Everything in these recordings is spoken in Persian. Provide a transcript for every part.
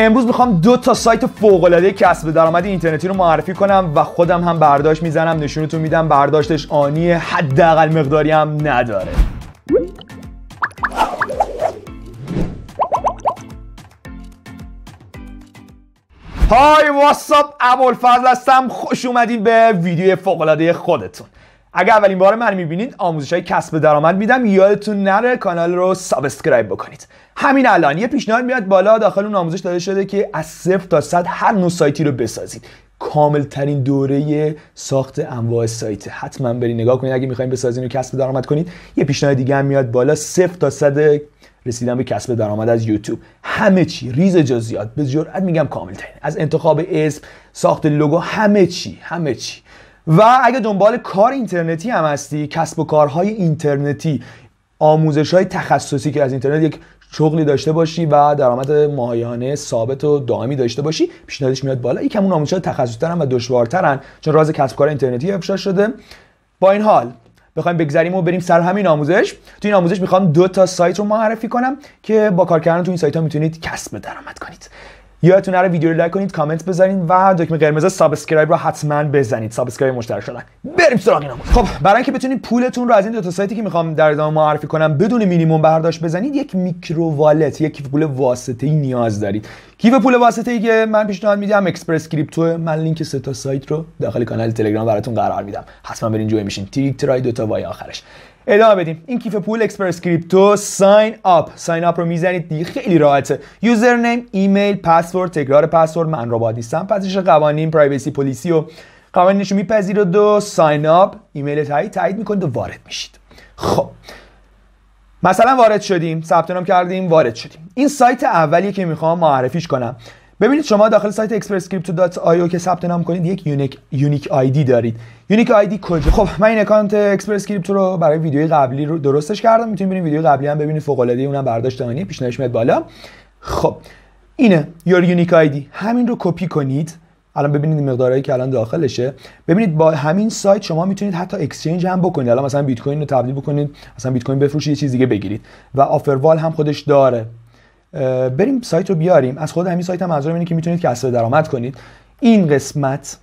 امروز می‌خوام دو تا سایت فوق العاده کسب درآمد اینترنتی رو معرفی کنم و خودم هم برداشت می‌زنم نشونتون میدم. برداشتش آنی حداقل مقداری هم نداره. hi what's up ابوالفضل هستم. خوش اومدین به ویدیو فوق العاده خودتون. اگر اولین بار من می‌بینید آموزش های کسب درآمد میدم. یادتون نره کانال رو subscribe بکنید. همین الان یه پیشنهاد میاد بالا داخل اون آموزش داده شده که از صفر تا صد هر نوع سایتی رو بسازید. کامل ترین دوره ساخت انواع سایت. حتما برید نگاه کنید. اگه می‌خواین بسازین و کسب درآمد کنید یه پیشنهاد دیگه هم میاد بالا. صفر تا صد رسیدن به کسب درآمد از یوتیوب. همه چی ریز جزئیات به جرئت میگم کامل ترین از انتخاب اسم ساخت لوگو همه چی همه چی. و اگه دنبال کار اینترنتی هم هستی کسب و کارهای اینترنتی آموزش های تخصصی که از اینترنت یک شغلی داشته باشی و درآمد ماهیانه ثابت و دائمی داشته باشی پیشنهادش میاد بالا. یکم اون آموزش تخصصی ترن و دشوارترن چون راز کسب کار اینترنتی افشا شده. با این حال بخوایم بگذریم و بریم سر همین آموزش. تو این آموزش می‌خوام دو تا سایت رو معرفی کنم که با کار کردن تو این سایت ها می‌تونید کسب درآمد کنید. یادتون نره ویدیو رو like کنید کامنت بذارین و دکمه قرمز subscribe رو حتما بزنید. subscribe مشترک شدن. بریم سراغ این خب برای اینکه بتونید پولتون رو از این دو تا سایتی که می‌خوام در ادامه معرفی کنم بدون مینیمم برداشت بزنید یک micro wallet یک کیف پول واسطه ای نیاز دارید. کیف پول واسطه ای که من پیشنهاد میدم ExpressCrypto. من لینک سه تا سایت رو داخل کانال تلگرام براتون قرار میدم. حتما برین join میشین. trick try دو تا Y آخرش. ادامه بدیم. این کیف پول ExpressCrypto sign up. sign up رو می‌زنید دیگه خیلی راحته. username ایمیل پسورد تکرار پسورد من ربات نیستم. پذیرش قوانین privacy policy و قوانینش رو میپذیرید و sign up ایمیل تایید تایید می‌کنید و وارد میشید. خب. مثلا وارد شدیم. ثبت نام کردیم وارد شدیم. این سایت اولیه که می‌خوام معرفیش کنم. ببینید شما داخل سایت expresscrypto.io که ثبت نام کنید یک unique unique ID دارید. unique ID کجا؟ خب من این account ExpressCrypto رو برای ویدیوی قبلی رو درستش کردم. می‌تونید برید ویدیو قبلی هم ببینید. فوق العاده اونم برداشت دامنی پیشنهادش میاد بالا. خب اینه. your unique ID همین رو کپی کنید. الان ببینید مقدارهایی که الان داخلشه. ببینید با همین سایت شما می‌تونید حتی exchange هم بکنید. الان مثلا بیت کوین رو تبدیل بکنید. مثلا بیت کوین بفروشید یه چیز دیگه بگیرید. و offerwall هم خودش داره. بریم سایت رو بیاریم. از خود همین سایت هم منظورم اینه که می‌تونید کسب درآمد کنید. این قسمت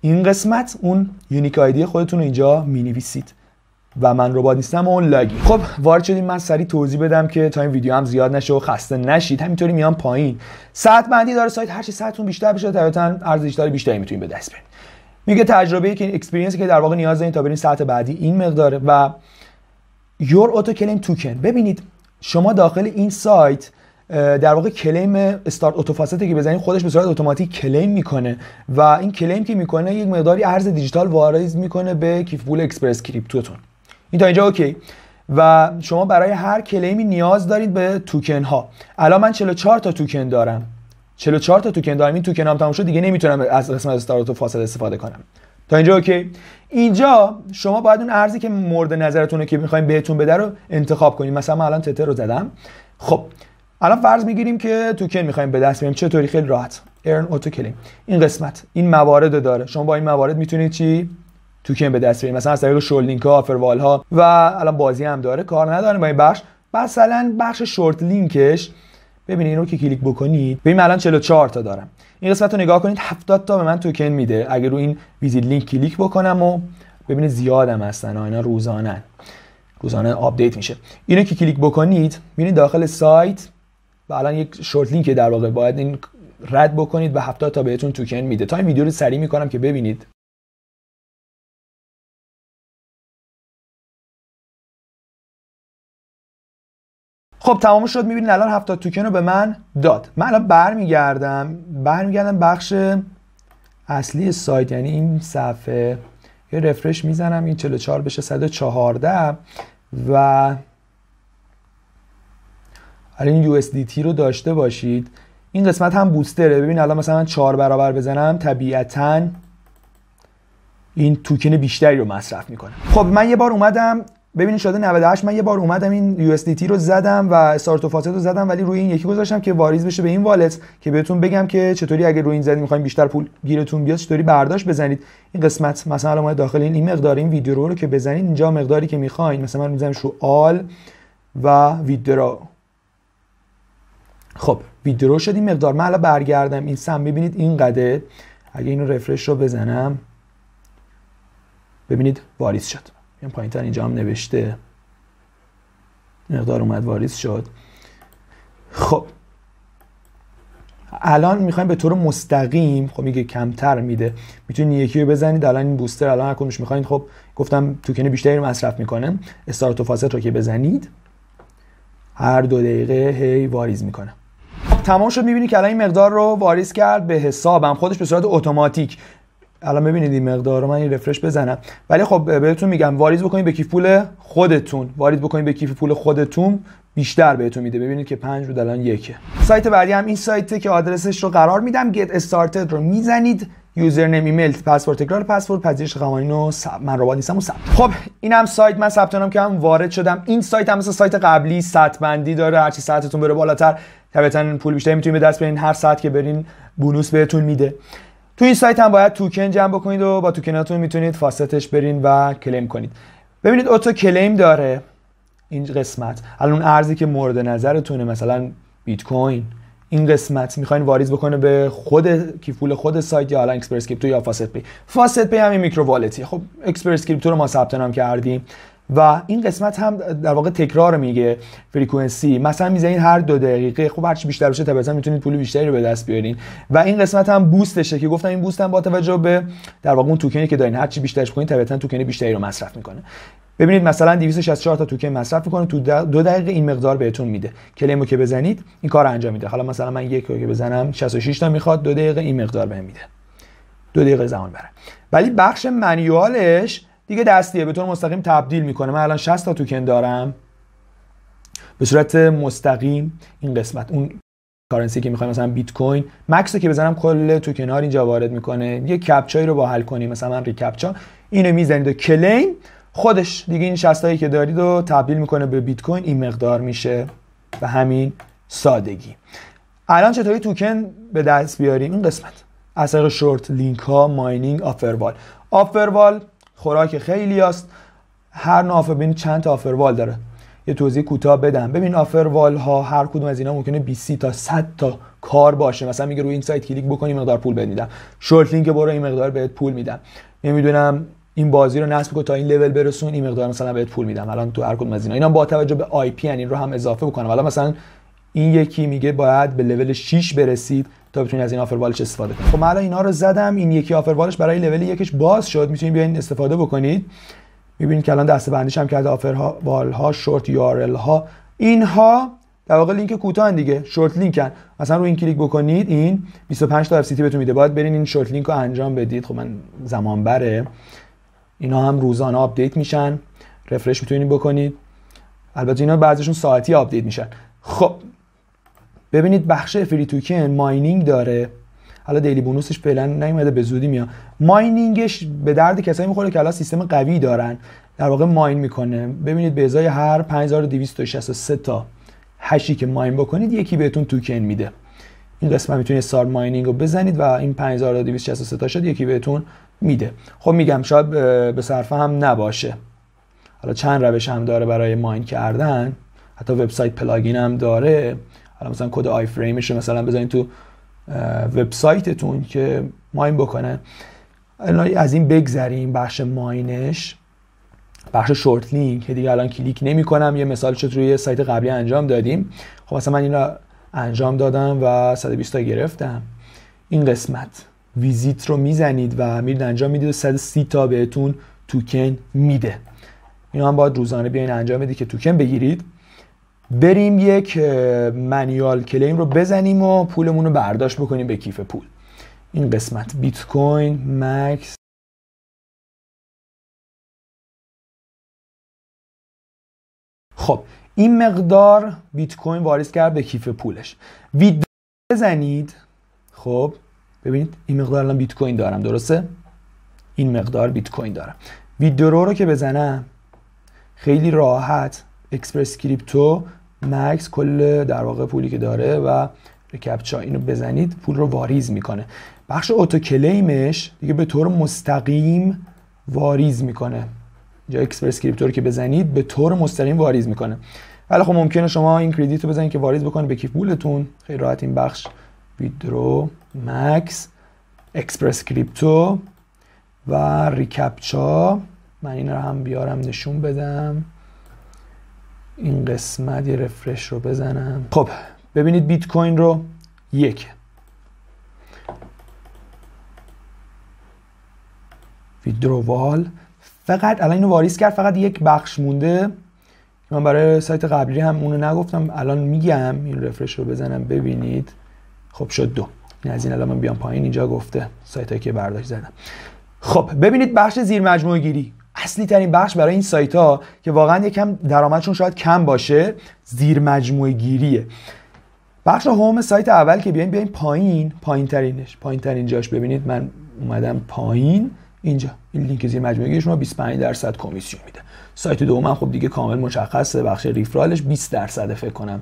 این قسمت اون unique ID خودتون رو اینجا می‌نویسید. و من ربات نیستم اون login خب وارد شدیم. من سریع توضیح بدم که تا این ویدیو هم زیاد نشه و خسته نشید. همینطوری میام پایین. سطح بندی داره سایت. هر چی سطحتون بیشتر بشه طبیعتا ارز دیجیتال بیشتری می‌تونید به دست بیارید. میگه تجربه که experience ی که در واقع نیاز دارین تا برین سطح بعدی این مقداره و your auto claim token ببینید شما داخل این سایت در واقع claim start auto faucet ه که بزنید خودش به صورت اتوماتیک claim می‌کنه و این claim که می‌کنه یک مقداری ارز دیجیتال وارد می‌کنه به کیف پول ExpressCrypto تون. این تا اینجا OK. و شما برای هر claim ی نیاز دارید به توکن ها الان من 44 تا توکن دارم. 44 تا توکن دارم. این توکن هم تموم شد دیگه نمی‌تونم از قسمت start faucet استفاده کنم. تا اینجا OK. اینجا شما باید اون ارزی که مورد نظرتونه که می‌خوایم بهتون بده رو انتخاب کنید. مثلا من الان تتر رو زدم. خب الان فرض می‌گیریم که توکن می‌خوایم به دست بیاریم. چطوری؟ خیلی راحت. earn auto claim این قسمت این موارد داره. شما با این موارد می‌تونید چی؟ توکن به دست بیارید. مثلا از طریق short link ها و الان بازی هم داره. کار نداره با این بخش. مثلا بخش short link ش. ببینید این رو که کلیک بکنید. ببین الان 44 تا دارم. این قسمت رو نگاه کنید. 70 تا به من توکن میده. اگر رو این visit link کلیک بکنم و ببینید زیادم هستن. اینا روزانه روزانه آپدیت میشه. اینو که کلیک بکنید ببینید داخل سایت و الان یک short link در واقع باید این رد بکنید و 70 تا بهتون توکن میده. تا این ویدیو رو سریع می‌کنم که ببینید. خب تمام شد. می‌بینید الان 70 توکن رو به من داد. من الان برمیگردم. برمیگردم بخش اصلی سایت. یعنی این صفحه. یه رفرش می‌زنم. این 44 بشه 114 و الان USDT رو داشته باشید. این قسمت هم بوستره. ببین الان مثلا 4 برابر بزنم طبیعتا این توکن بیشتری رو مصرف می‌کنه. خب من یه بار اومدم ببینید شده 98 من یه بار اومدم این USDT رو زدم و استارت و رو زدم ولی روی این یکی گذاشتم که واریز بشه به این والت که بهتون بگم که چطوری اگه روی این زدید می‌خواین بیشتر پول گیرتون بیاد چطوری برداشت بزنید. این قسمت مثلا ما داخل این این مقدار این ویدیو رو, رو که بزنید اینجا مقداری که می‌خواین مثلا من می‌ذارم رو آل و ویدرا خب ویدرو شد این مقدار. من الان برگردم این سم. ببینید این قده. اگه اینو رفرش رو بزنم. ببینید واریز شد. این پایین تر اینجا هم نوشته. مقدار اومد واریز شد. خب. الان می‌خوایم به طور مستقیم خب میگه کمتر میده. می‌تونید یکی رو بزنید. الان این بوستر الان کدومش می‌خواین. خب گفتم توکن بیشتری رو مصرف می‌کنه استارت و فاست رو که بزنید. هر دو دقیقه هی واریز می‌کنه تمام شد می‌بینید که الان این مقدار رو واریز کرد به حسابم خودش به صورت اتوماتیک. الان ببینید این مقدار رو من این رفرش بزنم. ولی خب بهتون میگم واریز بکنید به کیف پول خودتون. واریز بکنید به کیف پول خودتون بیشتر بهتون میده. ببینید که 5 بود الان یکه. سایت بعدی هم این سایته که آدرسش رو قرار میدم. get started رو می‌زنید. یوزر نیم ایمیل پسورد تکرار پسورد پذیرش قوانین و من ربات نیستم و ثبت خب اینم سایت. من ثبت نام کردم وارد شدم. این سایت هم مثل سایت قبلی ساعت بندی داره. هرچی ساعتتون بره بالاتر طبیعتا پول بیشتری می‌تونید به دست بیارین هر ساعت که برین bonus بهتون میده. تو این سایت هم باید توکن جمع بکنید و با توکناتون می‌تونید faucet ش برین و claim کنید. ببینید auto claim داره این قسمت. الان ارزی که مورد نظرتونه مثلا بیت کوین این قسمت می‌خواین واریز بکنه به خود کیف پول خود سایت یا الان ExpressCrypto یا FaucetPay. FaucetPay همین micro wallet ی. خب ExpressCrypto رو ما ثبت نام کردیم. و این قسمت هم در واقع تکرار میگه frequency. مثلا می‌زنید هر دو دقیقه خب هرچی بیشتر بشه طبعا می‌تونید پول بیشتری رو به دست بیارین. و این قسمت هم بوستشه که گفتم این بوست هم با توجه به در واقع اون توکنی که دارین هرچی بیشترش بکنید طبعا توکن بیشتری رو مصرف می‌کنه. ببینید مثلا 264 تا توکن مصرف می‌کنه تو دو دقیقه این مقدار بهتون میده. کلیمو که بزنید این کار انجام میده. حالا مثلا من یک که بزنم 66 تا می‌خواد دو دقیقه این مقدار بهم میده. دو دقیقه زمان بره. ولی بخش منیوالش دیگه دستیه به طور مستقیم تبدیل می‌کنه. من الان 60 تا توکن دارم. به صورت مستقیم این قسمت اون currency که می‌خوایم مثلا بیت کوین max که بزنم کل توکن ها اینجا وارد می‌کنه. یه captcha یی رو با حل کنیم مثلا من reCAPTCHA. اینو می‌زنید و claim خودش دیگه این 60 تایی که دارید رو تبدیل می‌کنه به بیت کوین این مقدار میشه. به همین سادگی. الان چطوری توکن به دست بیاریم؟ این قسمت. از طریق short link ها mining offerwall offerwall خوراک خیلی است هر نوع ببین چند تا offerwall داره. یه توضیح کوتاه بدم. ببین offerwall ها هر کدوم از اینا ممکنه 20 تا 100 تا کار باشه. مثلا میگه روی این سایت کلیک بکنی مقدار پول میدم. short link برو این مقدار بهت پول میدم. نمی‌دونم این بازی رو نصب کن تا این لول برسون این مقدار مثلا بهت پول میدم. الان تو هر کدوم از اینا. اینا با توجه به IP این رو هم اضافه بکنم. حالا مثلا این یکی میگه باید به لول 6 برسید تا بتونید از این offerwall ش استفاده کنید. خب من الان اینا رو زدم این یکی offerwall ش برای لول یکش باز شد. می‌تونید بیاین استفاده بکنید. می‌بینید که الان دسته بندیش هم کرده offerwall ها short URL ها اینها در واقع لینک کوتاه دیگه short link ن. مثلا رو این کلیک بکنید این 25 تا FC بهتون میده باید برین این short link رو انجام بدید. خب من زمان بره اینا هم روزانه آپدیت میشن. refresh می‌تونید بکنید. البته اینا بعضیشون ساعتی آپدیت میشن. خب ببینید بخش free token mining داره. حالا daily bonus ش فعلا نیومده به زودی میاد. mining ش به درد کسایی می‌خوره که حالا سیستم قوی دارن. در واقع mine می‌کنه. ببینید به ازای هر 5263 تا hash ی که mine بکنید یکی بهتون توکن میده. این قسمت می‌تونید start mining رو بزنید و این 5263 تا شد یکی بهتون میده. خب میگم شاید به صرفه هم نباشه. حالا چند روش هم داره برای mine کردن. حتی website plugin هم داره. حالا مثلا کد iframe ش رو مثلا بزنید تو وبسایتتون که mine بکنه. از این بگذریم بخش mine ش. بخش short link که دیگه الان کلیک نمی کنم یه مثال شد روی سایت قبلی انجام دادیم. خب مثلا من این رو انجام دادم و 120 تا گرفتم. این قسمت. visit رو می‌زنید و میرید انجام می‌دید و 130 تا بهتون توکن میده. اینا هم باید روزانه بیاین انجام بدید که توکن بگیرید. بریم یک منیال کلیم رو بزنیم و پولمون رو برداشت بکنیم به کیف پول. این قسمت بیت کوین مکس. خب این مقدار بیت کوین واریز کرد به کیف پولش. ویدرو بزنید. خب ببینید این مقدار الان بیت کوین دارم درسته؟ این مقدار بیت کوین دارم. withdraw رو که بزنم خیلی راحت. ExpressCrypto max کل در واقع پولی که داره و captcha اینو بزنید پول رو واریز می‌کنه. بخش auto claim ش دیگه به طور مستقیم واریز می‌کنه. اینجا ExpressCrypto رو که بزنید به طور مستقیم واریز می‌کنه. ولی خب ممکنه شما این credit رو بزنید که واریز بکنید به کیف پولتون. خیلی راحت این بخش. withdraw max اکسپرس کریپتو و ریکپچا. من این رو هم بیارم نشون بدم. این قسمت یه رفرش رو بزنم. خب ببینید بیت کوین رو. یک. ویدرووال. فقط الان اینو واریز کرد فقط یک بخش مونده. من برای سایت قبلی هم اونو نگفتم الان میگم این رفرش رو بزنم ببینید. خب شد دو. این از این الان من بیام پایین اینجا گفته سایت که برداشت زدم. خب ببینید بخش زیر مجموعه گیری. اصلی ترین بخش برای این سایت ها که واقعا یکم درآمدشون شاید کم باشه زیر مجموعه گیریه بخش هوم سایت اول که بیاین بیاین پایین پایین ترینش پایین ترین جاش ببینید. من اومدم پایین. اینجا. این لینک زیر مجموعه گیری شما 25 درصد کمیسیون میده. سایت دوم خب دیگه کامل مشخصه. بخش ریفرالش 20 درصد فکر کنم.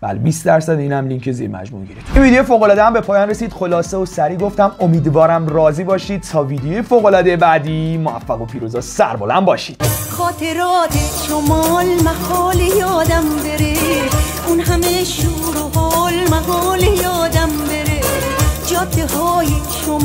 بله 20 درصد اینم لینک زیر مجموعه گیرید. این ویدیو فوق العاده هم به پایان رسید. خلاصه و سری گفتم امیدوارم راضی باشید. تا ویدیو فوق العاده بعدی موفق و پیروز سربلند باشید. خاطرات شمال محال یادم بره. اون همه شور و حال محال یادم بره. جاده های شمال